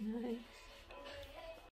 Nice.